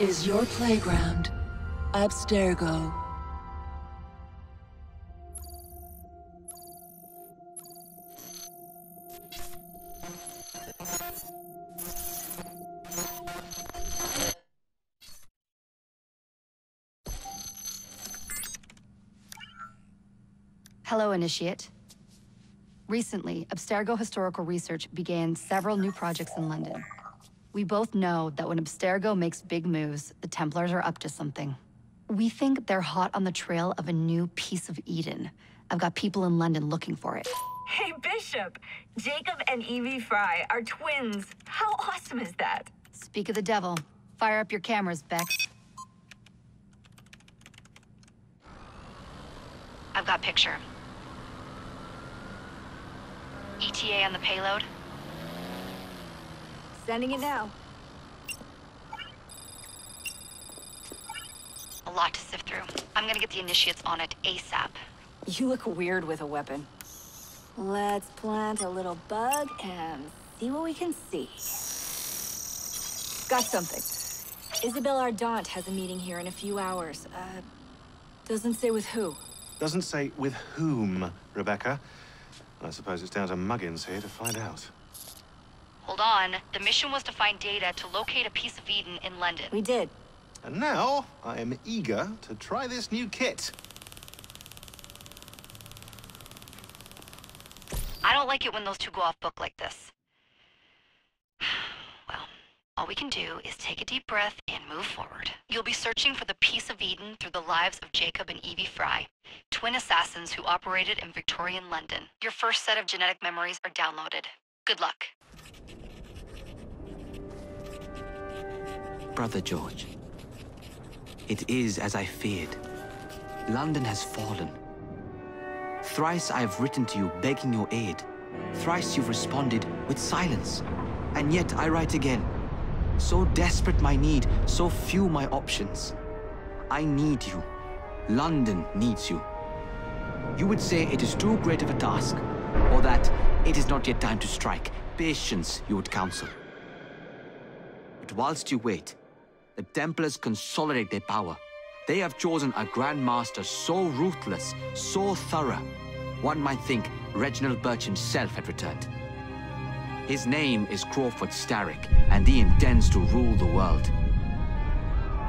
Is your playground. Abstergo. Hello, Initiate. Recently, Abstergo Historical Research began several new projects in London. We both know that when Abstergo makes big moves, the Templars are up to something. We think they're hot on the trail of a new piece of Eden. I've got people in London looking for it. Hey, Bishop! Jacob and Evie Fry are twins. How awesome is that? Speak of the devil. Fire up your cameras, Bex. I've got picture. ETA on the payload? Sending it now. A lot to sift through. I'm gonna get the initiates on it ASAP. You look weird with a weapon. Let's plant a little bug and see what we can see. Got something. Isabelle Ardant has a meeting here in a few hours. Uh, doesn't say with who. Doesn't say with whom, Rebecca. I suppose it's down to Muggins here to find out. Hold on. The mission was to find data to locate a piece of Eden in London. We did. And now, I am eager to try this new kit. I don't like it when those two go off book like this. Well, all we can do is take a deep breath and move forward. You'll be searching for the piece of Eden through the lives of Jacob and Evie Fry, twin assassins who operated in Victorian London. Your first set of genetic memories are downloaded. Good luck. Brother George, it is as I feared. London has fallen. Thrice I have written to you begging your aid. Thrice you've responded with silence. And yet I write again. So desperate my need, so few my options. I need you. London needs you. You would say it is too great of a task, or that it is not yet time to strike. Patience, you would counsel. But whilst you wait, the Templars consolidate their power. They have chosen a Grand Master so ruthless, so thorough, one might think Reginald Birch himself had returned. His name is Crawford Starrick, and he intends to rule the world.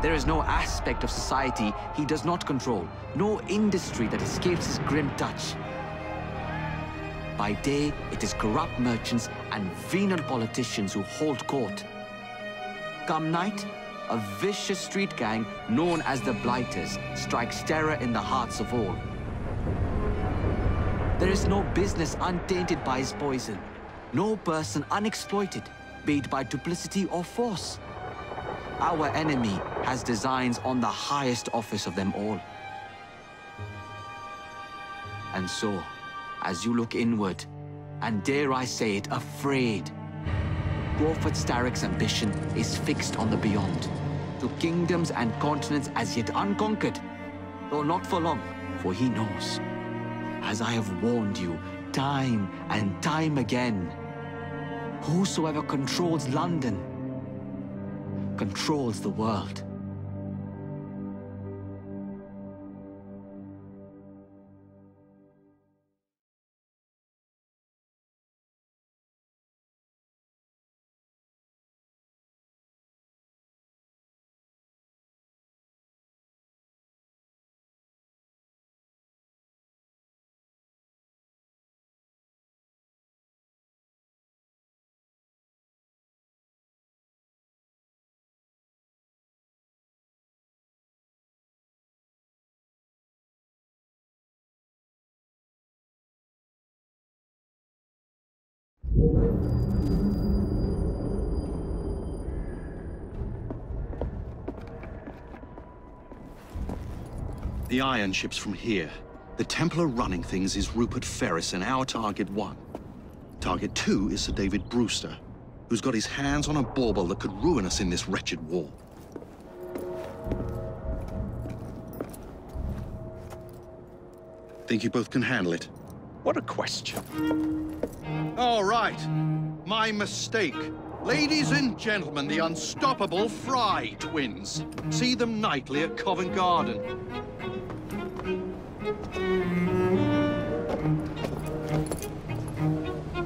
There is no aspect of society he does not control, no industry that escapes his grim touch. By day, it is corrupt merchants and venal politicians who hold court. Come night, a vicious street gang known as the Blighters strikes terror in the hearts of all. There is no business untainted by his poison, no person unexploited, be it by duplicity or force. Our enemy has designs on the highest office of them all. And so, as you look inward, and dare I say it, afraid, Crawford Starrick's ambition is fixed on the beyond, to kingdoms and continents as yet unconquered, though not for long, for he knows, as I have warned you time and time again, whosoever controls London controls the world. The iron ship's from here. The Templar running things is Rupert Ferris and our target one. Target two is Sir David Brewster, who's got his hands on a bauble that could ruin us in this wretched war. Think you both can handle it? What a question. All right. My mistake. Ladies and gentlemen, the unstoppable Fry twins. See them nightly at Covent Garden.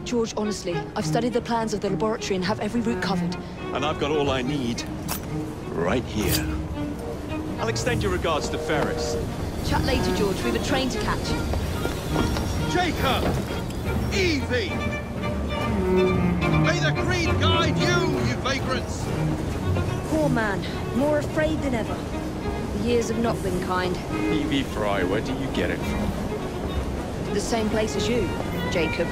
George, honestly, I've studied the plans of the laboratory and have every route covered. And I've got all I need right here. I'll extend your regards to Ferris. Chat later, George. We've a train to catch. Jacob! Evie! May the creed guide you, you vagrants! Poor man. More afraid than ever. The years have not been kind. Evie Fry, where do you get it from? The same place as you, Jacob.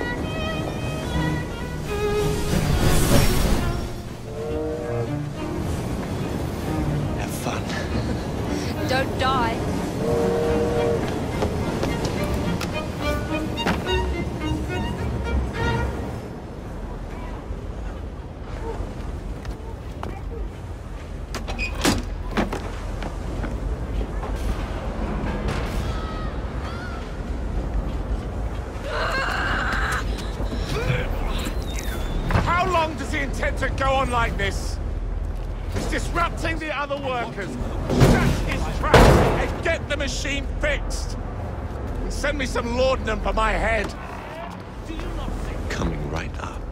Machine fixed. And send me some laudanum for my head. Coming right up.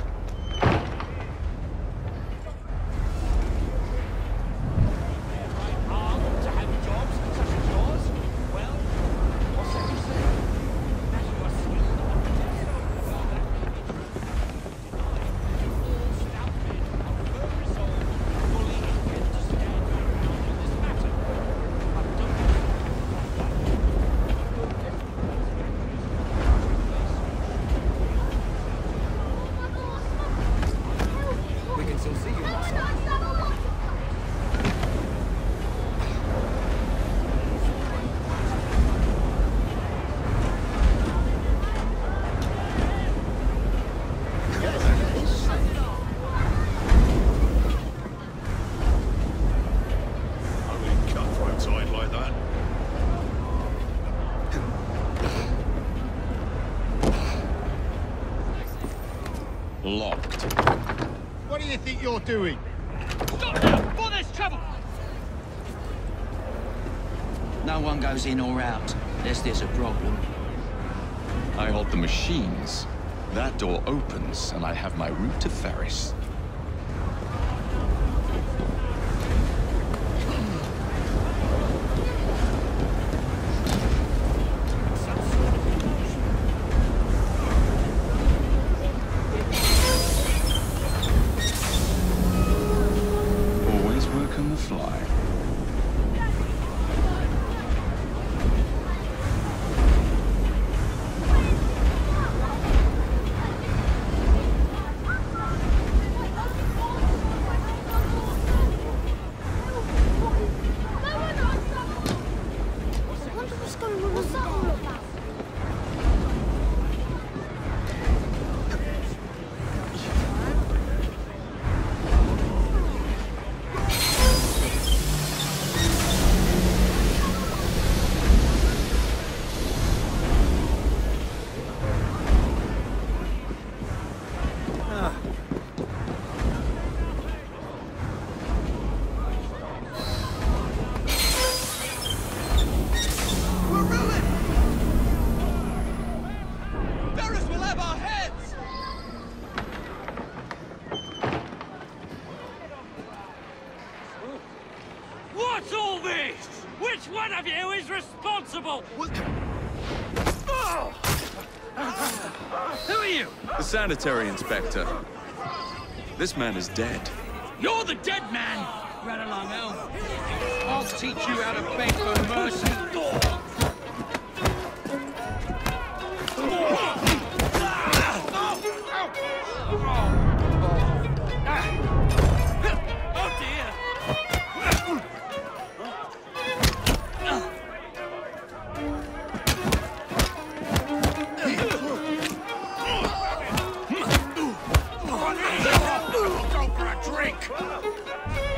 Locked. What do you think you're doing? No one goes in or out, unless there's a problem. I hold the machines. That door opens, and I have my route to Ferris. Responsible? Who are you? The sanitary inspector. This man is dead. You're the dead man! Run along, Elm. I'll teach you how to beg for mercy. Go for a drink.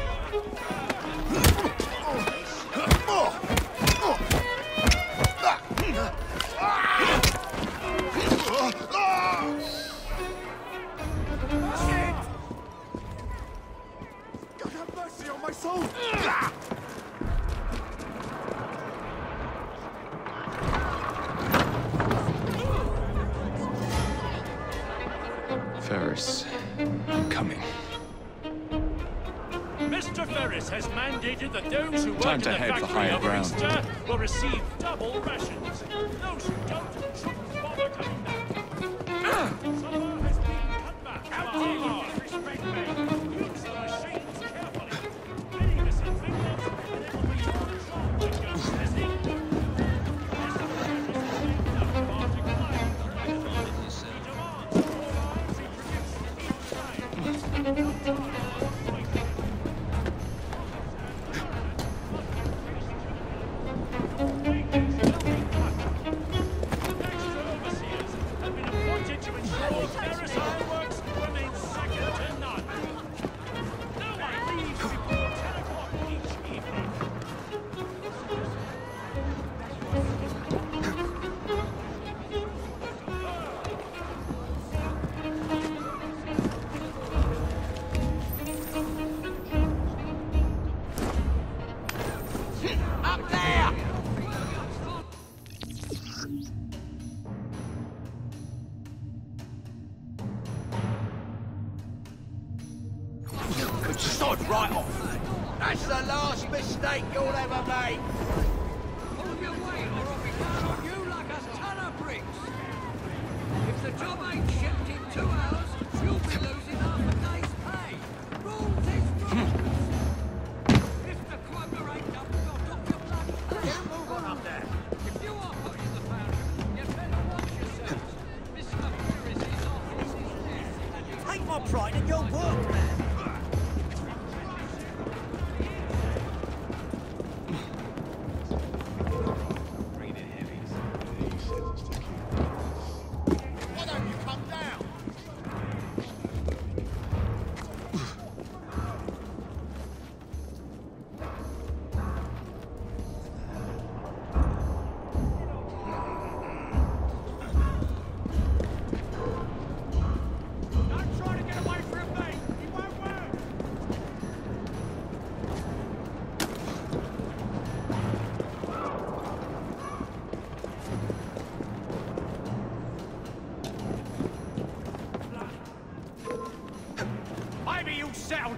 mandated that those who work Time to in the head for higher ground. will receive double rations.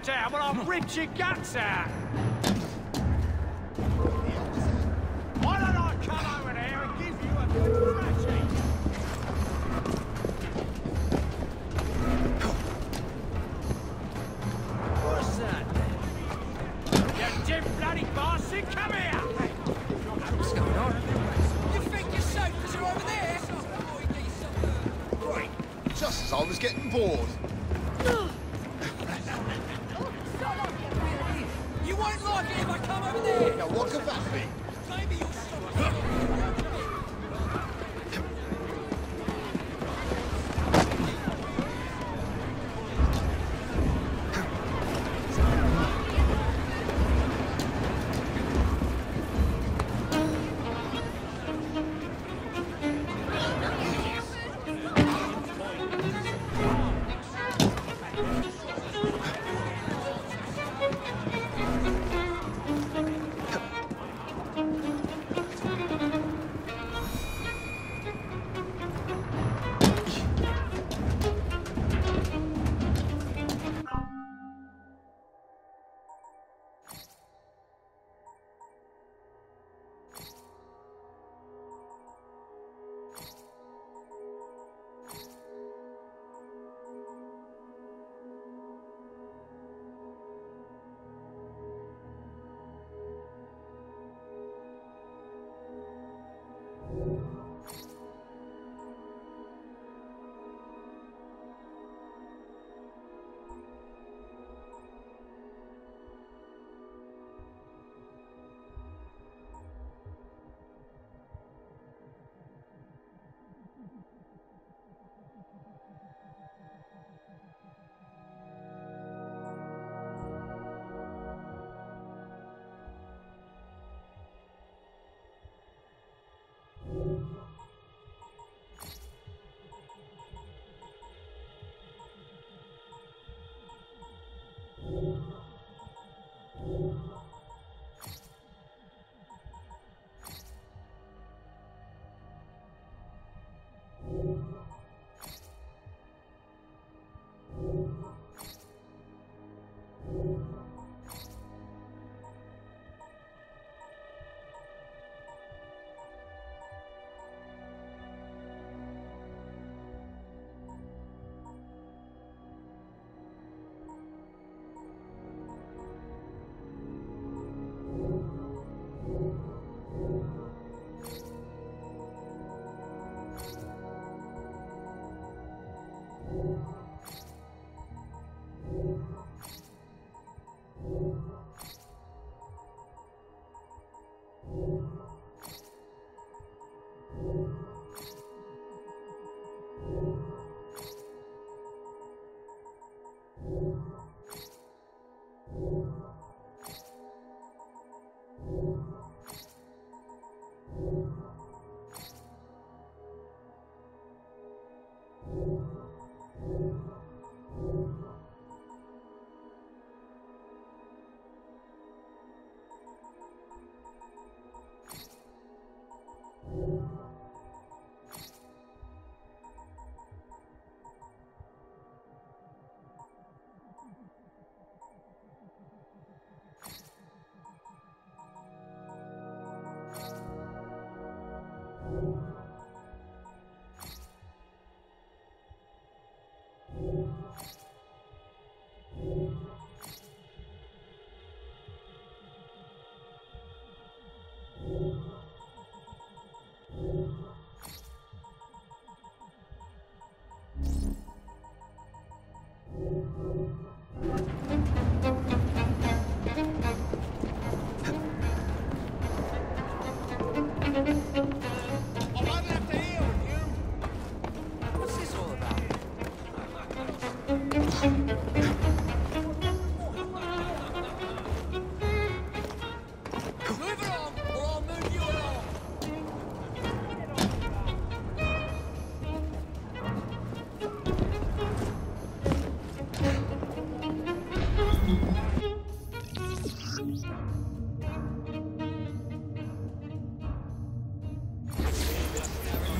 down I'll rip your guts out! Why don't I come over there and give you a good thrashing? What's that? You dim bloody bastard, come here! What's going on? You think you're over there? Just as I was getting bored.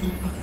Mm-hmm.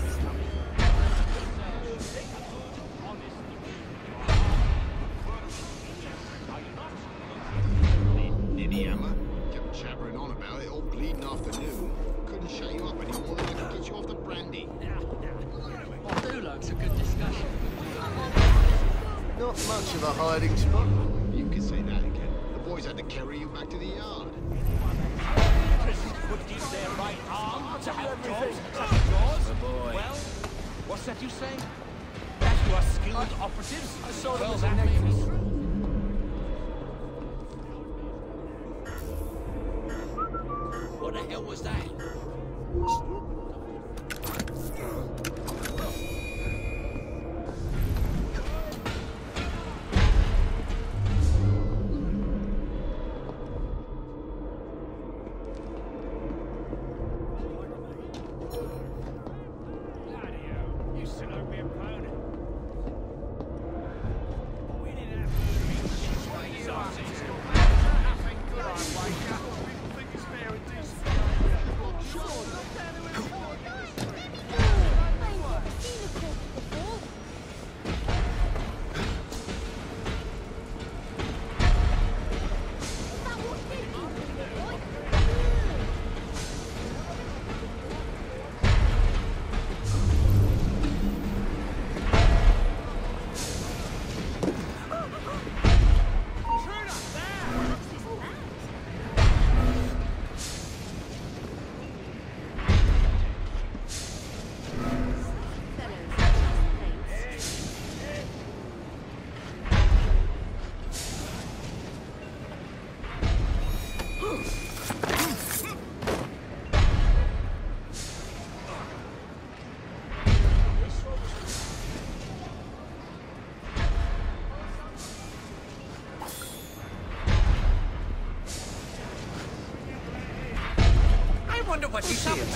What she's up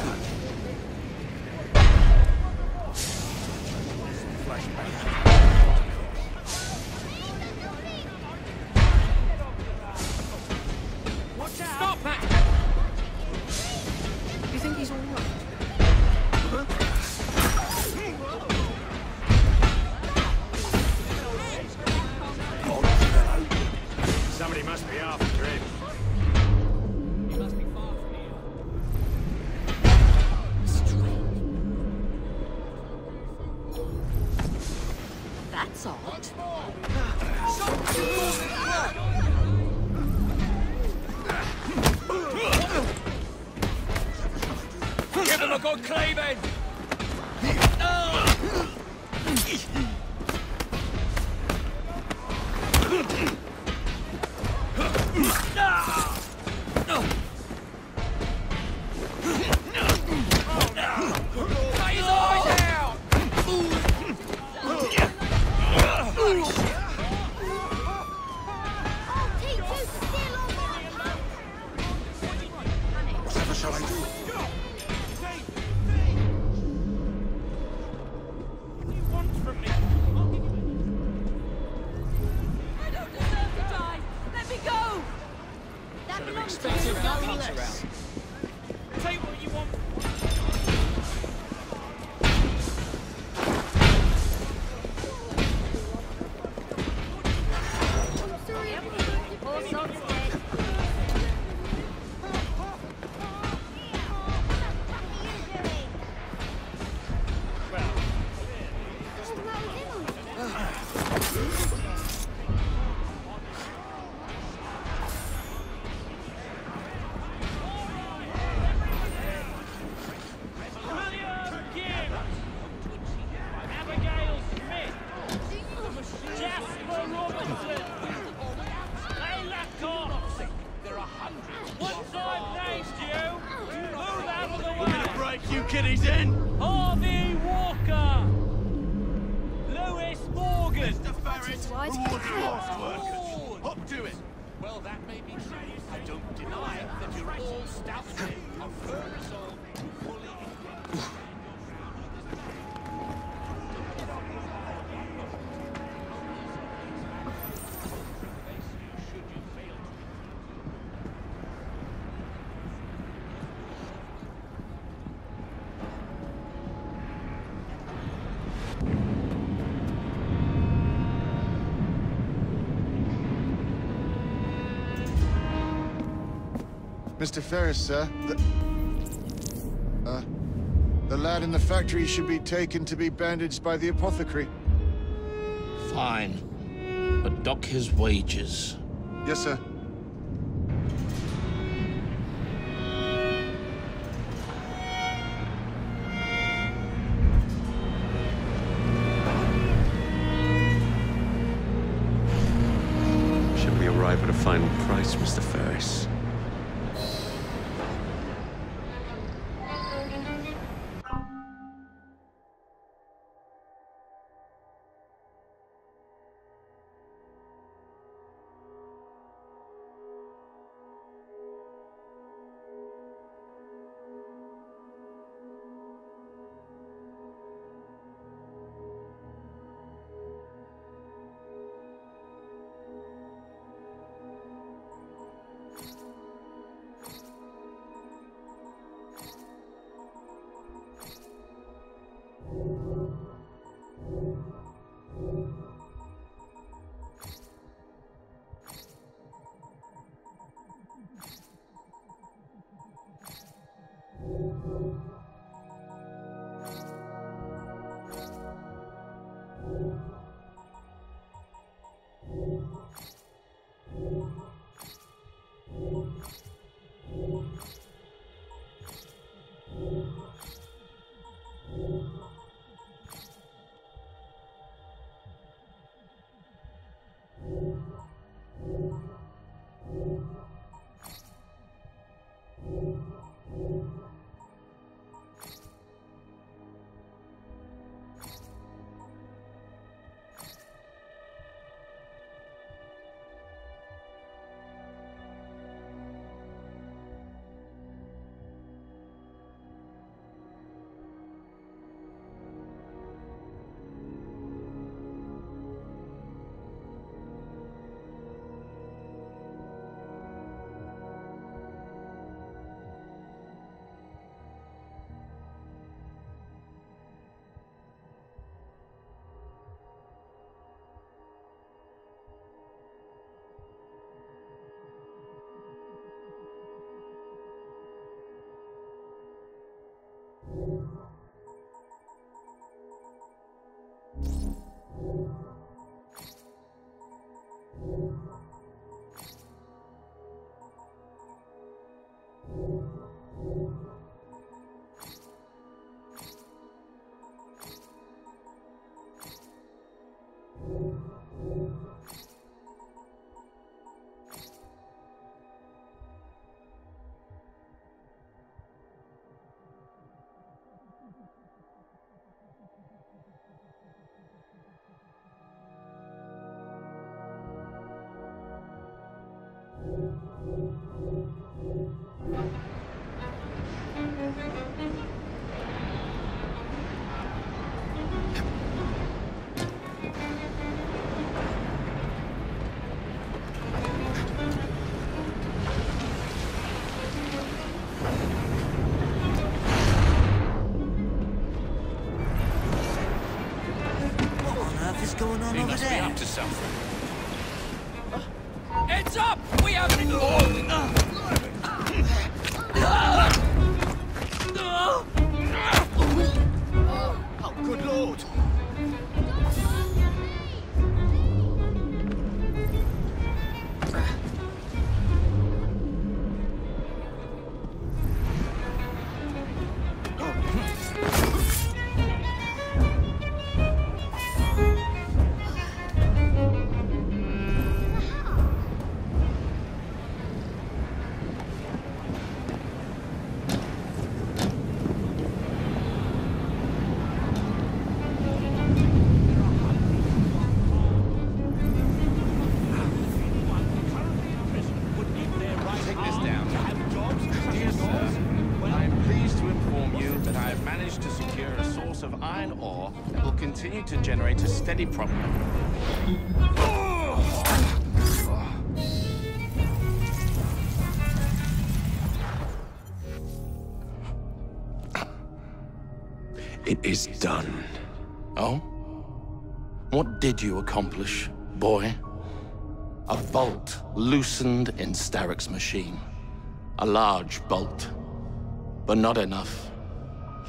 take you kiddies in? Harvey Walker! Lewis Morgan! Mr. Ferris, who ordered lost workers? Up to it! Well, that may be true. I don't deny that you're all stoutly of firm resolve to fully Mr. Ferris, sir, the... Uh, the lad in the factory should be taken to be bandaged by the apothecary. Fine. But dock his wages. Yes, sir. Should we arrive at a final price, Mr. Ferris? Over there? Did you accomplish, boy? A bolt loosened in Starrick's machine. A large bolt. But not enough.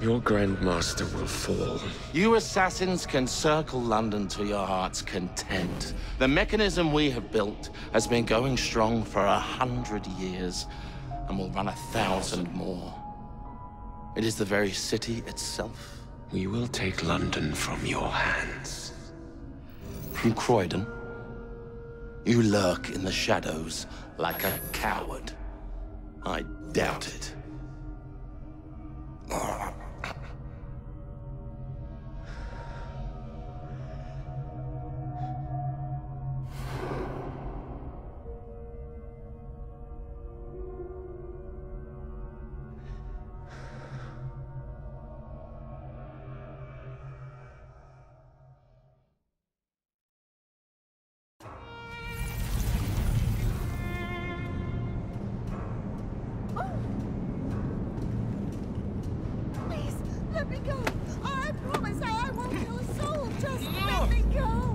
Your Grandmaster will fall. You assassins can circle London to your heart's content. The mechanism we have built has been going strong for a hundred years and will run a thousand more. It is the very city itself. We will take London from your hands. From Croydon? You lurk in the shadows like a coward. I doubt it. Ah. Let me go. I promise I, I won't kill a soul. Just let me go.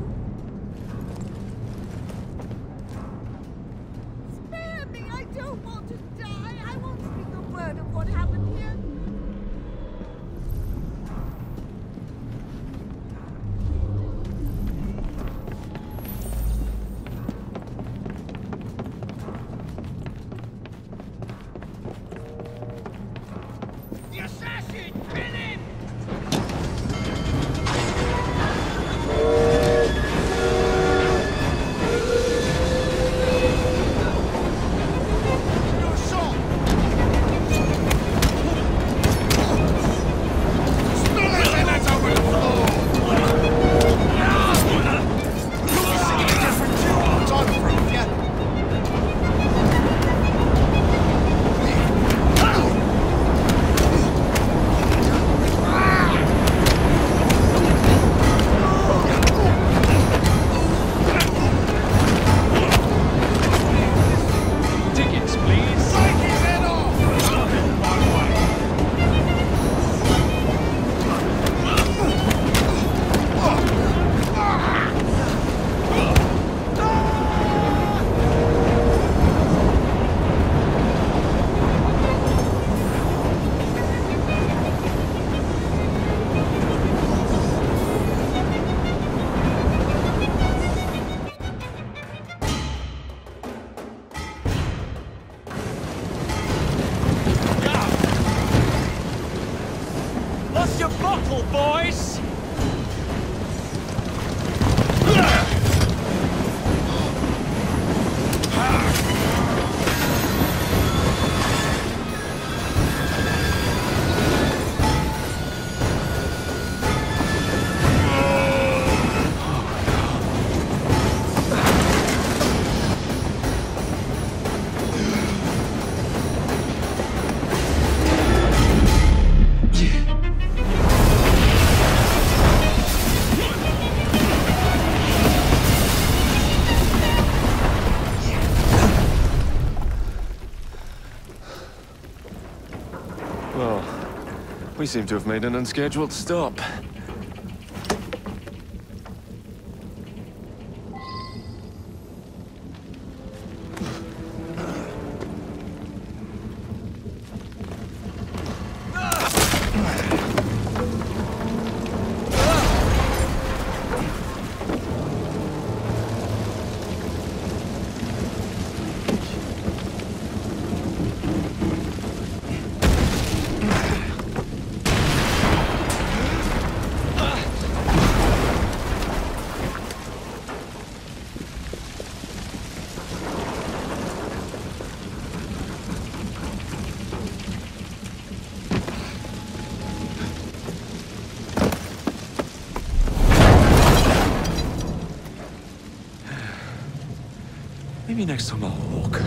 We seem to have made an unscheduled stop. Maybe next time I'll walk.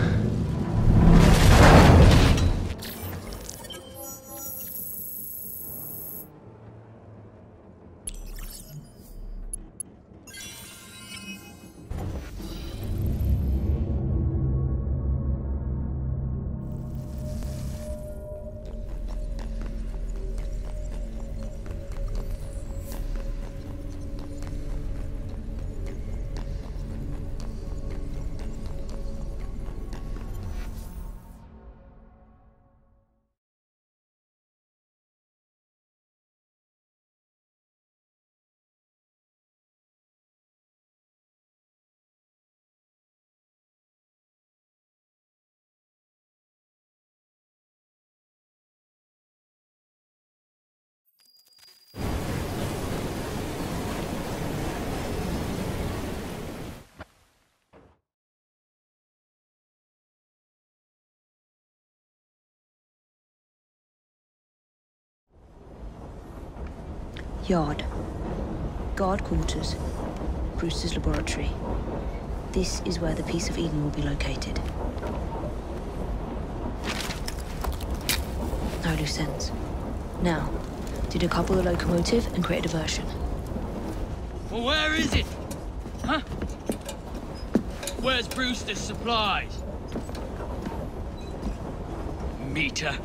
Yard. Guard quarters. Brewster's laboratory. This is where the piece of Eden will be located. No loose ends. Now, to decouple the locomotive and create a diversion. Well, where is it? Huh? Where's Brewster's supplies? Meter.